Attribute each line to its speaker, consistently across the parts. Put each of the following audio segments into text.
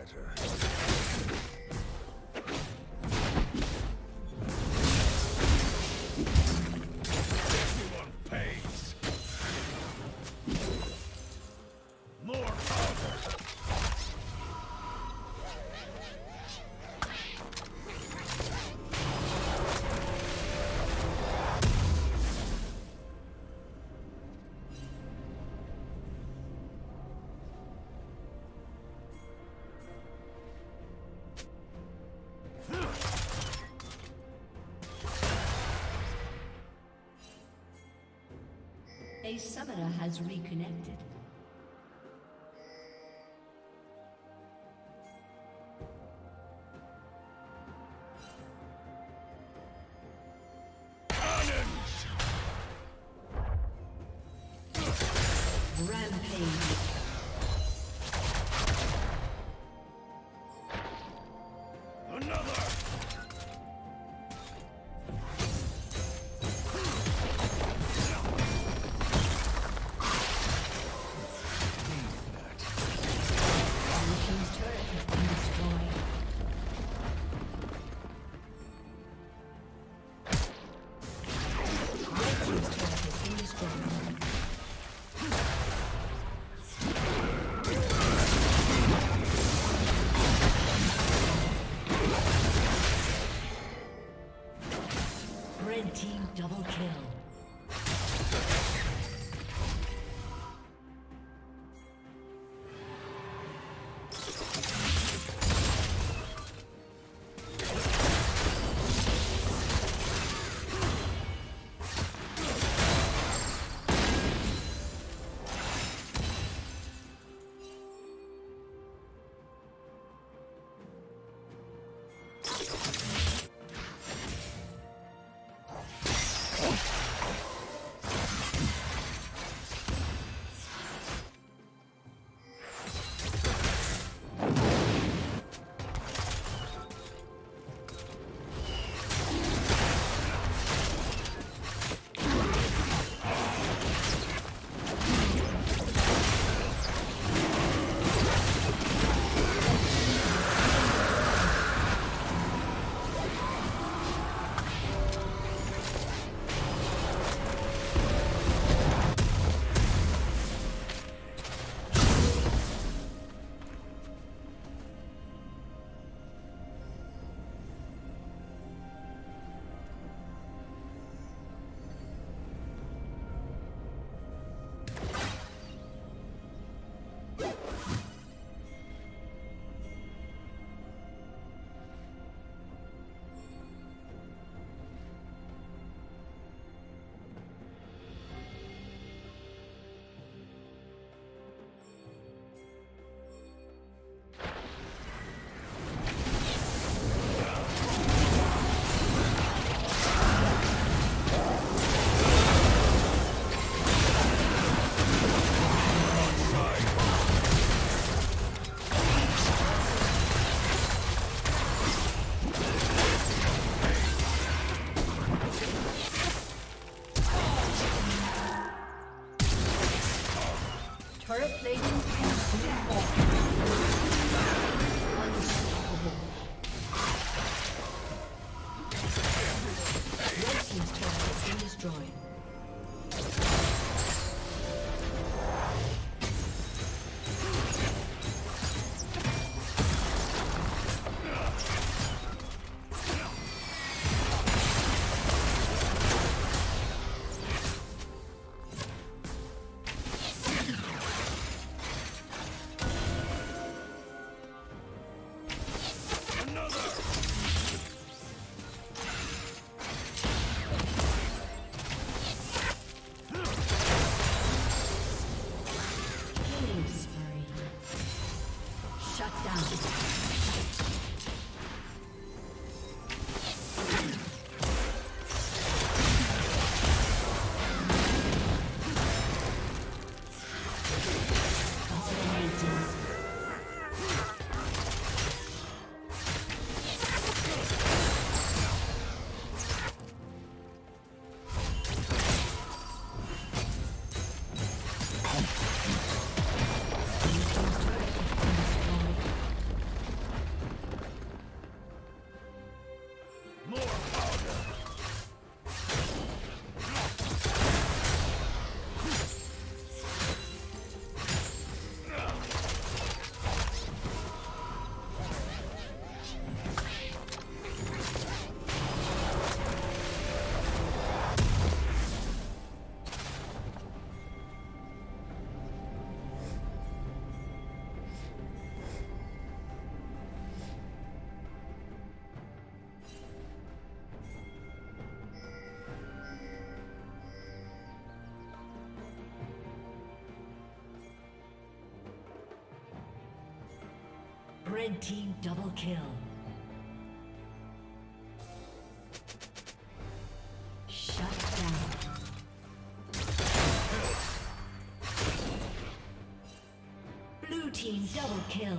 Speaker 1: better.
Speaker 2: A summoner has reconnected. Rampage. Turret plating down. Red team double kill. Shut down. Blue team double kill.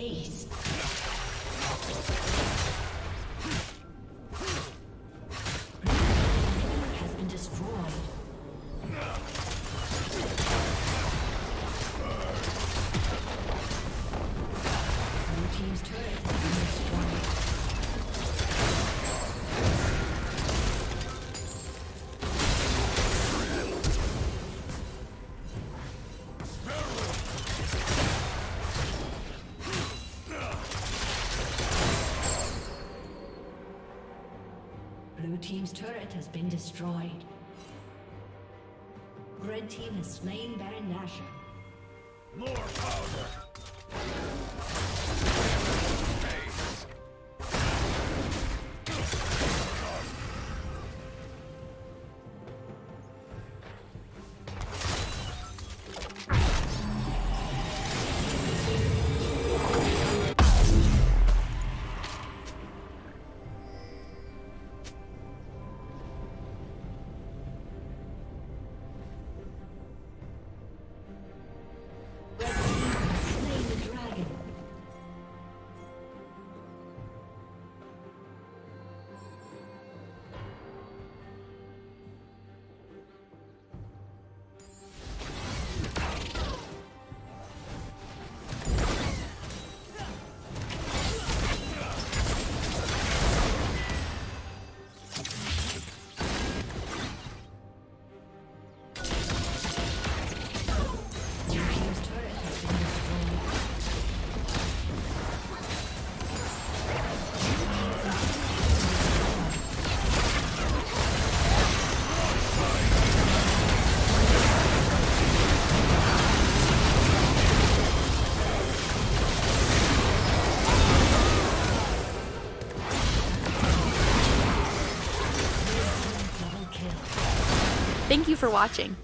Speaker 2: Ace. Has been destroyed. Red team has slain Baron Nashor.
Speaker 3: More
Speaker 1: for watching.